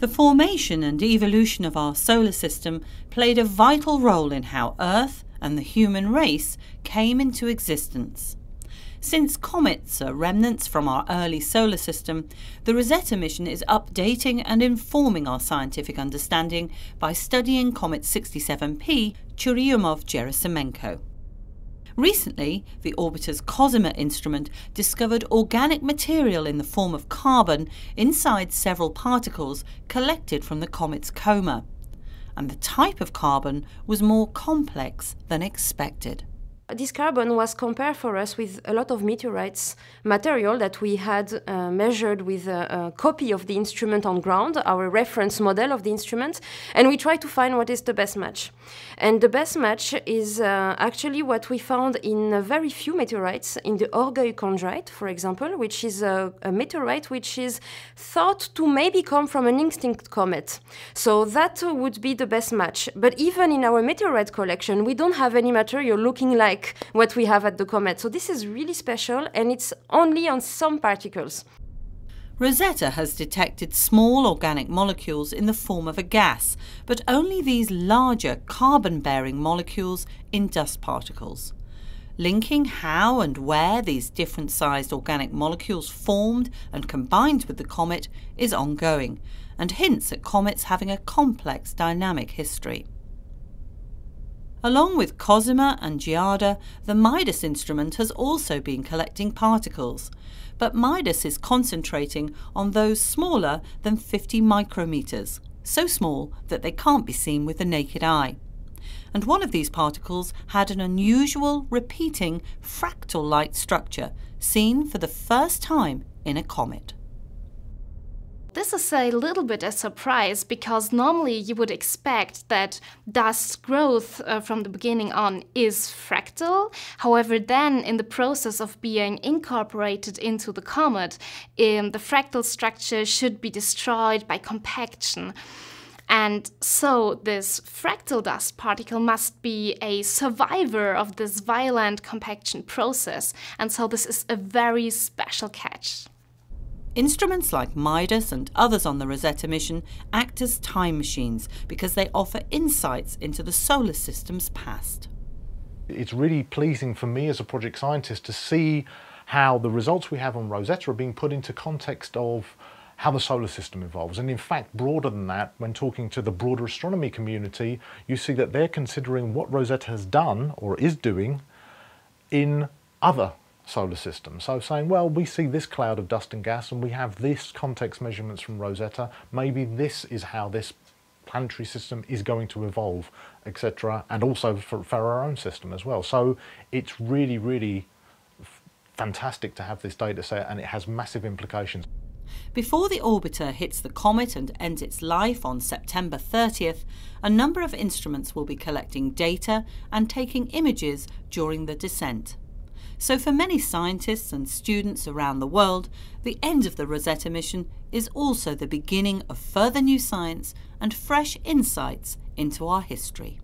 The formation and evolution of our solar system played a vital role in how Earth and the human race came into existence. Since comets are remnants from our early solar system, the Rosetta mission is updating and informing our scientific understanding by studying comet 67P Churyumov-Gerasimenko. Recently, the orbiter's COSIMA instrument discovered organic material in the form of carbon inside several particles collected from the comet's coma. And the type of carbon was more complex than expected this carbon was compared for us with a lot of meteorites material that we had uh, measured with a, a, copy of the instrument on ground, our reference model of the instrument, and we tried to find what is the best match. And the best match is uh, actually what we found in very few meteorites, in the Orgueil chondrite, for example, which is a, a meteorite which is thought to maybe come from an extinct comet. So that would be the best match. But even in our meteorite collection, we don't have any material looking like like what we have at the comet. So this is really special and it's only on some particles. Rosetta has detected small organic molecules in the form of a gas, but only these larger carbon bearing molecules in dust particles. Linking how and where these different sized organic molecules formed and combined with the comet is ongoing and hints at comets having a complex dynamic history. Along with Cosima and Giada, the Midas instrument has also been collecting particles, but Midas is concentrating on those smaller than 50 micrometers, so small that they can't be seen with the naked eye. And one of these particles had an unusual, repeating, fractal like structure seen for the first time in a comet. This is a little bit a surprise because normally you would expect that dust growth uh, from the beginning on is fractal. However, then in the process of being incorporated into the comet, um, the fractal structure should be destroyed by compaction. And so this fractal dust particle must be a survivor of this violent compaction process. And so this is a very special catch. Instruments like Midas and others on the Rosetta mission act as time machines because they offer insights into the solar system's past. It's really pleasing for me as a project scientist to see how the results we have on Rosetta are being put into context of how the solar system evolves. And in fact, broader than that, when talking to the broader astronomy community, you see that they're considering what Rosetta has done or is doing in other solar system. So saying, well, we see this cloud of dust and gas and we have this context measurements from Rosetta, maybe this is how this planetary system is going to evolve, etc. And also for, for our own system as well. So it's really, really fantastic to have this data set and it has massive implications. Before the orbiter hits the comet and ends its life on September 30th, a number of instruments will be collecting data and taking images during the descent. So, for many scientists and students around the world, the end of the Rosetta mission is also the beginning of further new science and fresh insights into our history.